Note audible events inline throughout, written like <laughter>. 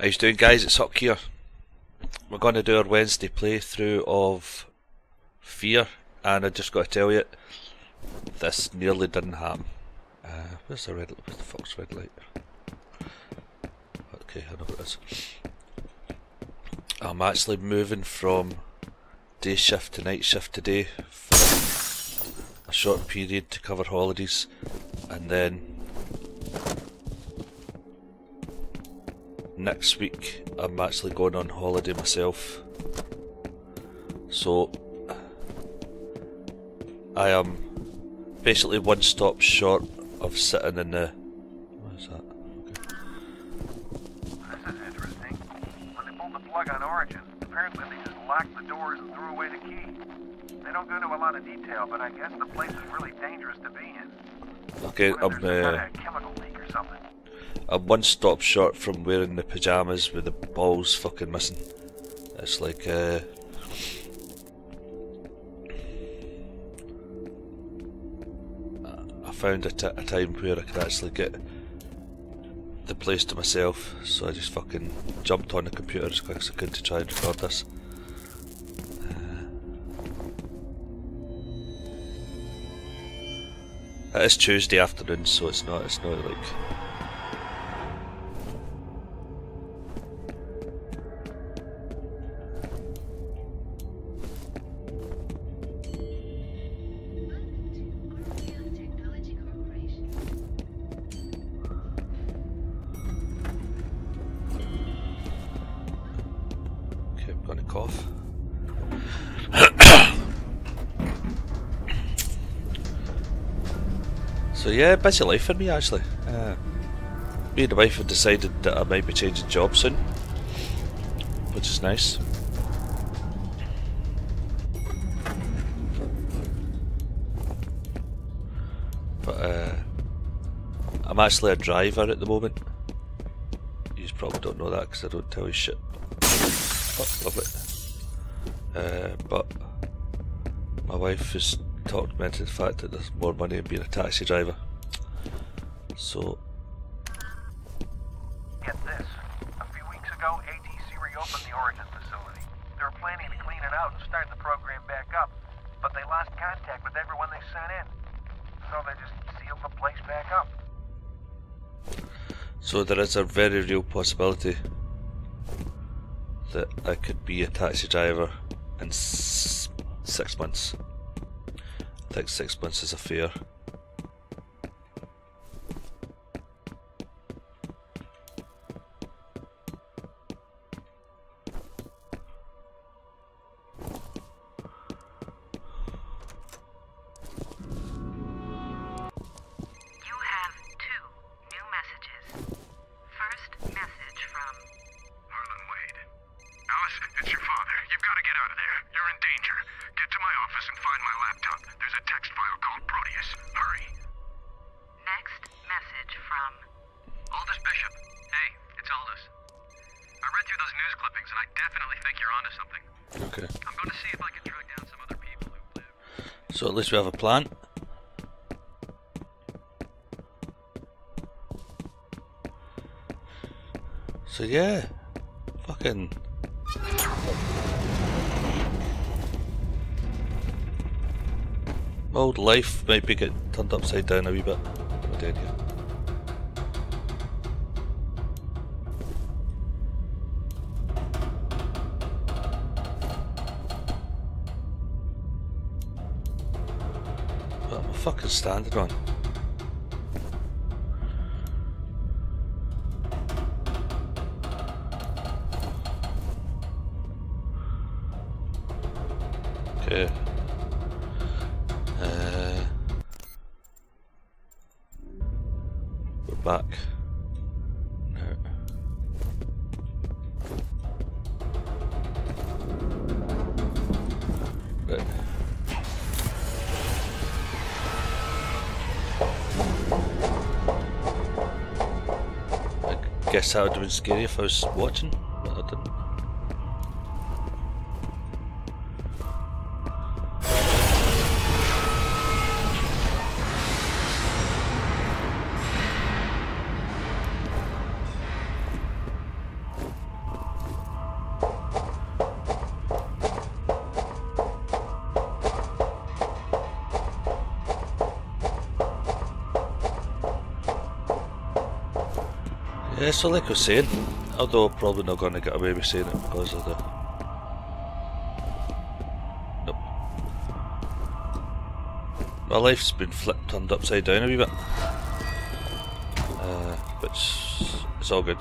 How you doing guys? It's Huck here. We're going to do our Wednesday playthrough of Fear and I just got to tell you this nearly didn't happen. Uh, where's the red where's the fox red light? Okay, I know what it is. I'm actually moving from day shift to night shift today for a short period to cover holidays and then next week I'm actually going on holiday myself. So I am basically one stop short of sitting in the. What is that? This is interesting. When they pulled the plug on Origin, apparently they just locked the doors and threw away the key. They don't go into a lot of detail, but I guess the place is really dangerous to be in. Okay, I'm uh, chemical leak or something? I'm one stop short from wearing the pyjamas with the balls fucking missing. It's like uh. I found a, a time where I could actually get the place to myself, so I just fucking jumped on the computer as quick as I could to try and record this. Uh, it is Tuesday afternoon, so it's not. It's not like so yeah, busy life for me actually. Uh, me and the wife have decided that I might be changing jobs soon, which is nice. But uh, I'm actually a driver at the moment. You probably don't know that because I don't tell you shit. Oh, lovely. Uh, but my wife has talked me into the fact that there's more money in being a taxi driver. So, Get this. A few weeks ago, ATC reopened the Origin facility. They were planning to clean it out and start the program back up, but they lost contact with everyone they sent in. So they just sealed the place back up. so there is a very real possibility that I could be a taxi driver in s- six months. Think six months is a fair. So at least we have a plan. So yeah, fucking. Old life might be getting turned upside down a wee bit. Am I fucking standard one. Okay. Uh, we're back. No. Guess that would have been scary if I was watching, So like I was saying, although probably not going to get away with saying it because of the... Nope. My life's been flipped, turned upside down a wee bit. Uh, but it's, it's all good.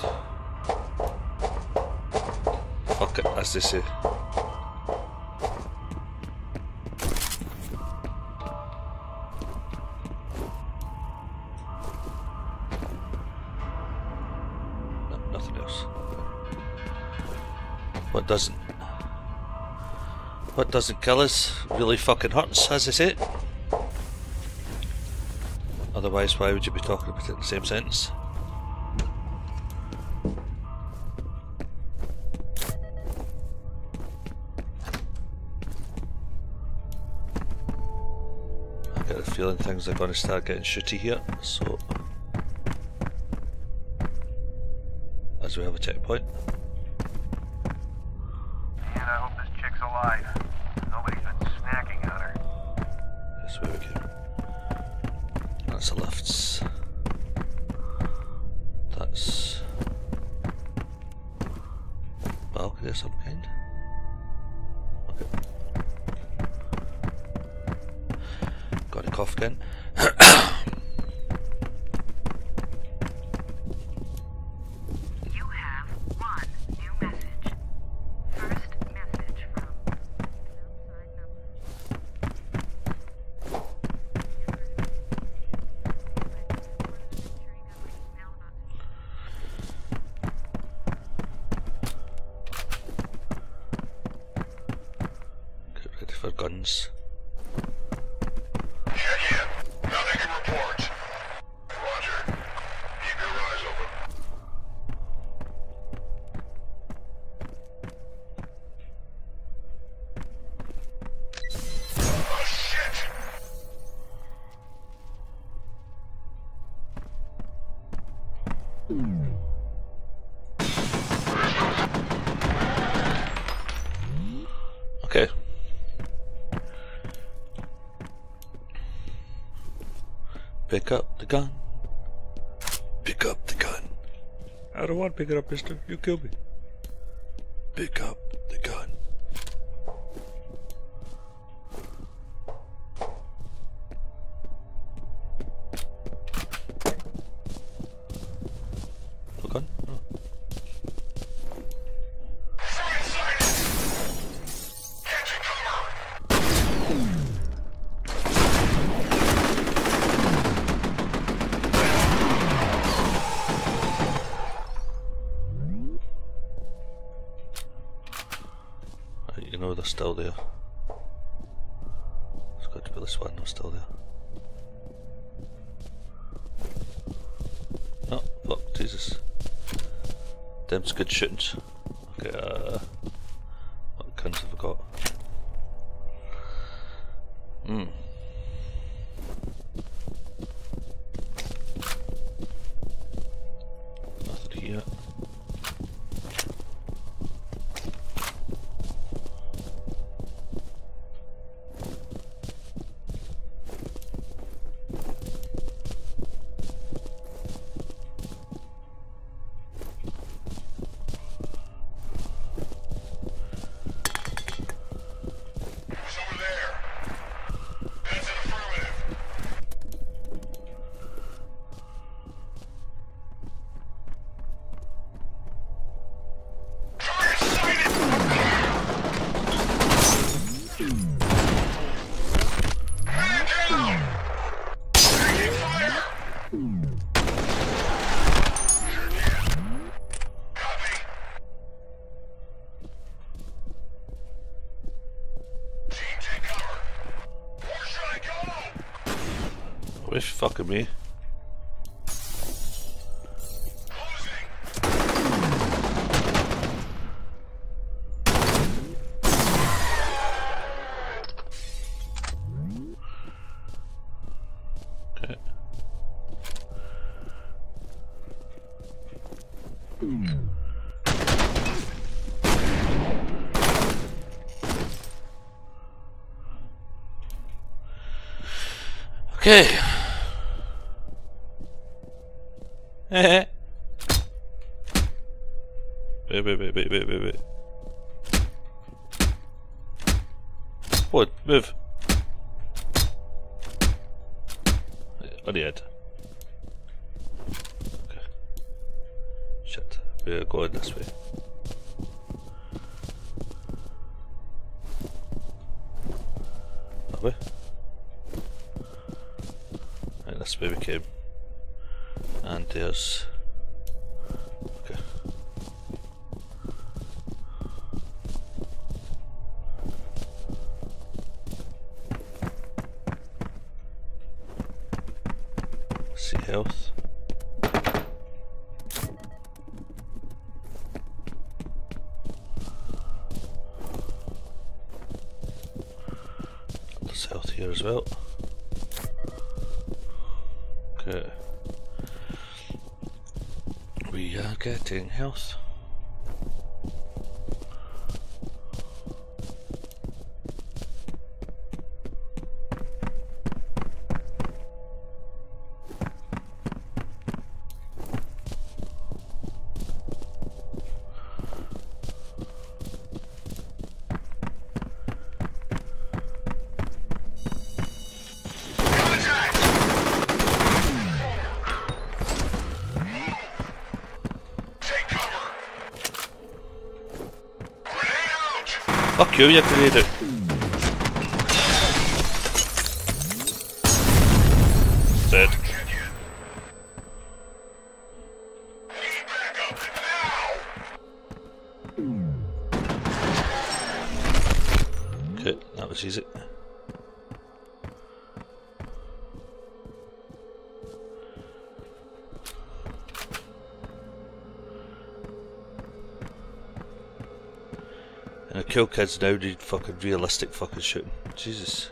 Fuck it, as they say. Doesn't? What doesn't kill us really fucking hurts, as they say. Otherwise, why would you be talking about it in the same sentence? I get a feeling things are going to start getting shitty here, so. As we have a checkpoint. Ready Pick up the gun. Pick up the gun. I don't want to pick it up, mister. You kill me. Pick up got to be this one, they're still there. Oh, fuck, Jesus. Them's good shootings. Okay, uh. What guns have I got? Hmm. Nothing here. Who's over there? That's an affirmative. Target sighted! Man down! Taking fire! Sure can. Copy. Team, take cover. Where should I go? Which fucking me? Okay. Wait, wait, wait, wait, wait, wait. What? Move. On the. Okay. Shit. We're going this way. Are we? Right, that's where we came. And there's... Okay. We are getting health. Fuck kill kids now need fucking realistic fucking shooting. Jesus.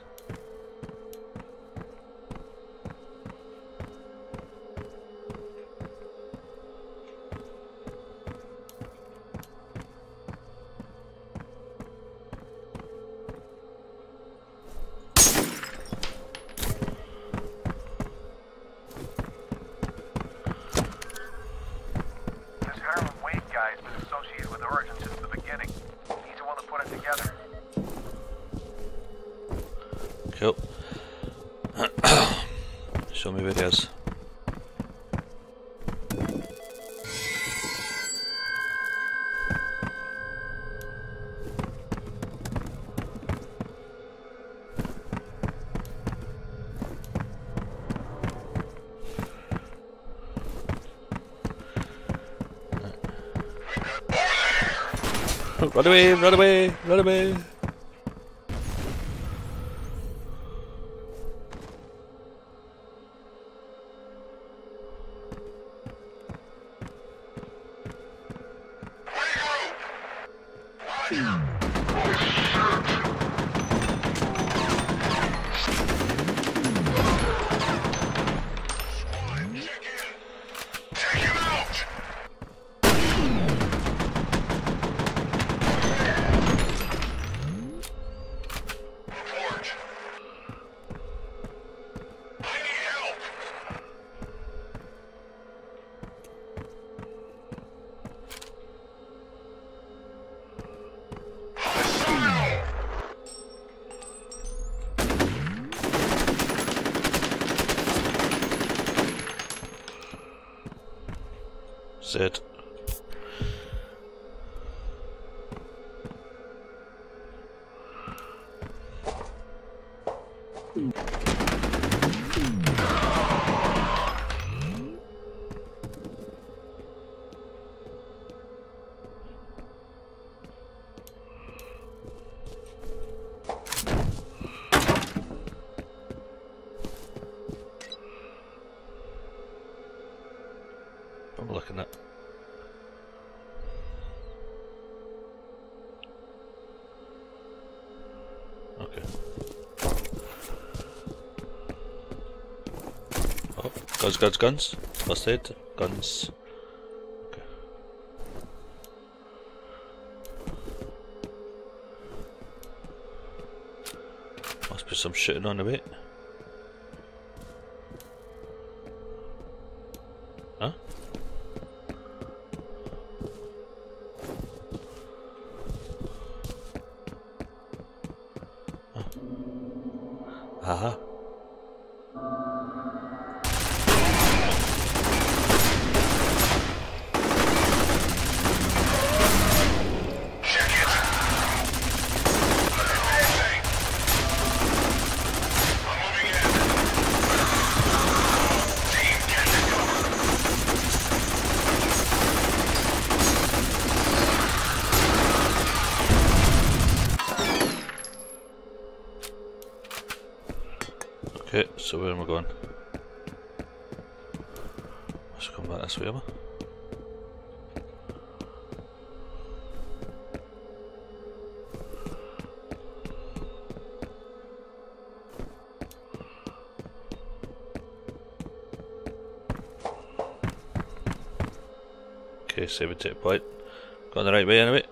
<coughs> Show me videos. Run away, run away, run away. Sit. Guns, guns, guns. First aid. Guns. Must put some shooting on a bit. Huh? huh. Uh-huh. Going? Let's come back this way, I? Okay, save it to point. Going the right way anyway.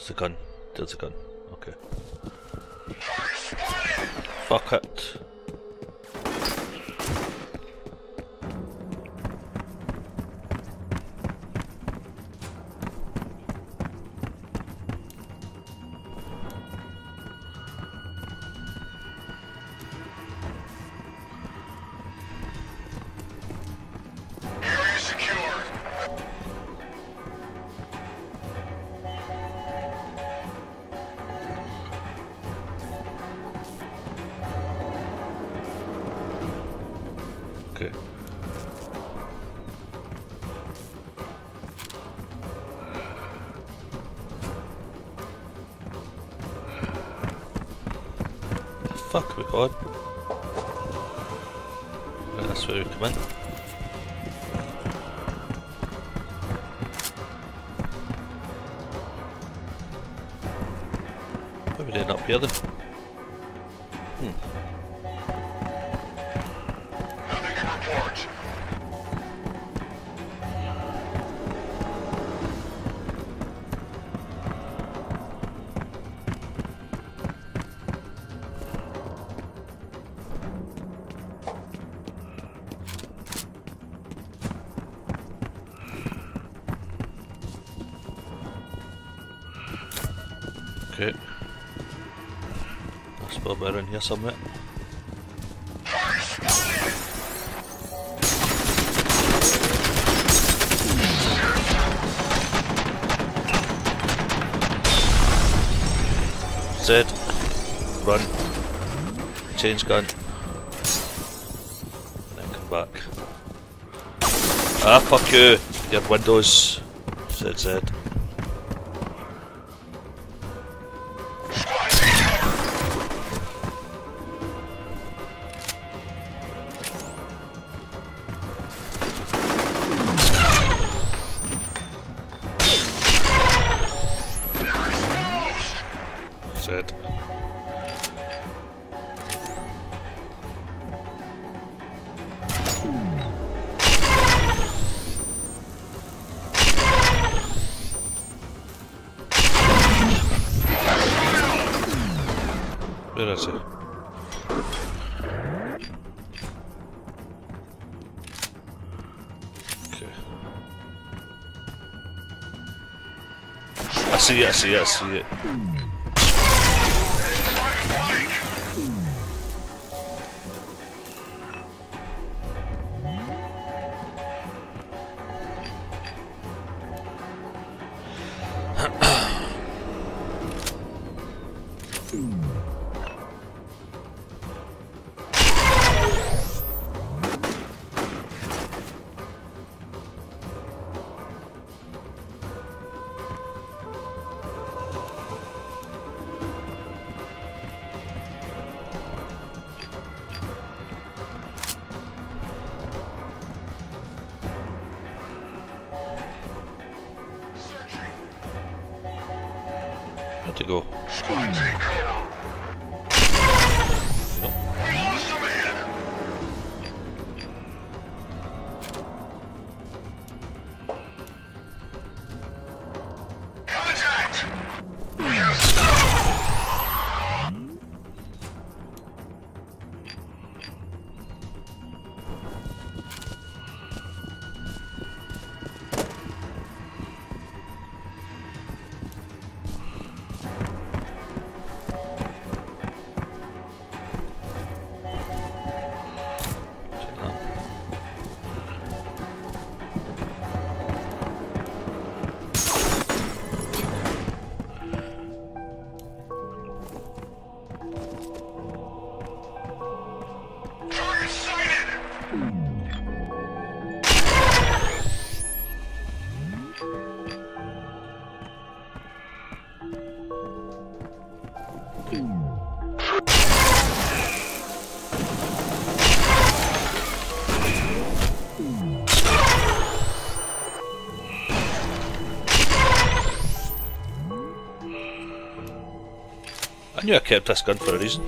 Where's the gun? There's the gun. Okay. Fuck it. Fuck we got. Right, that's where we come in. Why would end up here then? Okay. That's probably in here somewhere. Zed. Run. Change gun. Then come back. Ah, fuck you! You have windows, said Zed. Where is? Okay. I see it, I see it, I see it. Where'd to knew I kept this gun for a reason.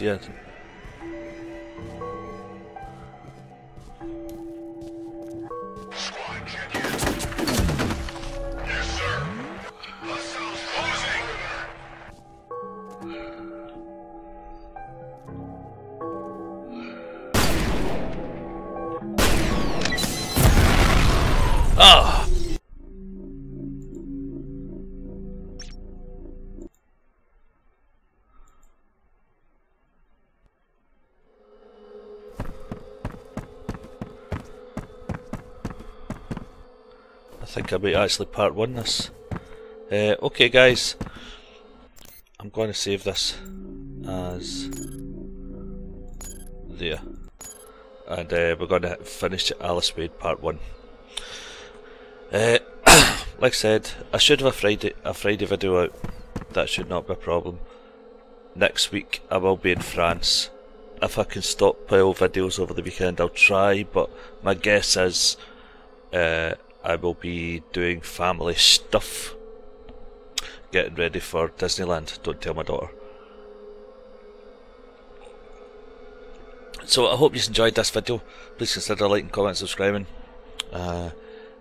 Don't think I might actually part one this. Uh, okay, guys, I'm going to save this as there, and uh, we're going to finish Alice Wade part one. Uh, <coughs> like I said, I should have a Friday a Friday video out. That should not be a problem. Next week I will be in France. If I can stockpile videos over the weekend, I'll try. But my guess is uh, I will be doing family stuff, getting ready for Disneyland. Don't tell my daughter. So I hope you enjoyed this video. Please consider liking, comment, subscribing. Uh,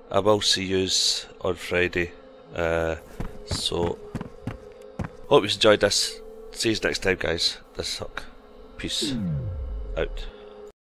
I will see yous on Friday. Uh, so hope you enjoyed this. See you next time, guys. This suck. Peace out.